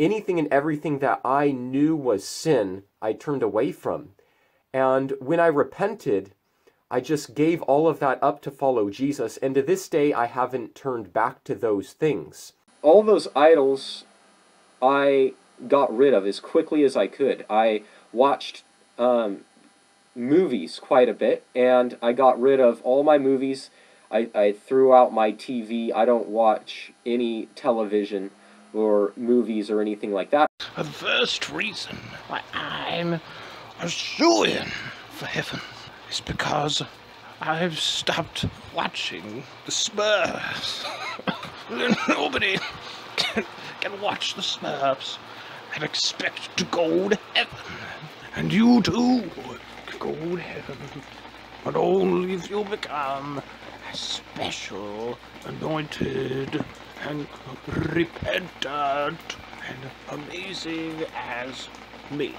anything and everything that I knew was sin, I turned away from. And when I repented, I just gave all of that up to follow Jesus. And to this day, I haven't turned back to those things. All those idols I got rid of as quickly as I could. I watched um, movies quite a bit, and I got rid of all my movies. I, I threw out my TV. I don't watch any television or movies or anything like that. The first reason why I'm a shoo-in for heaven is because I've stopped watching the Smurfs. Nobody can, can watch the Smurfs and expect to go to heaven. And you too can go to heaven, but only if you become a special, anointed, and repentant, and amazing as me.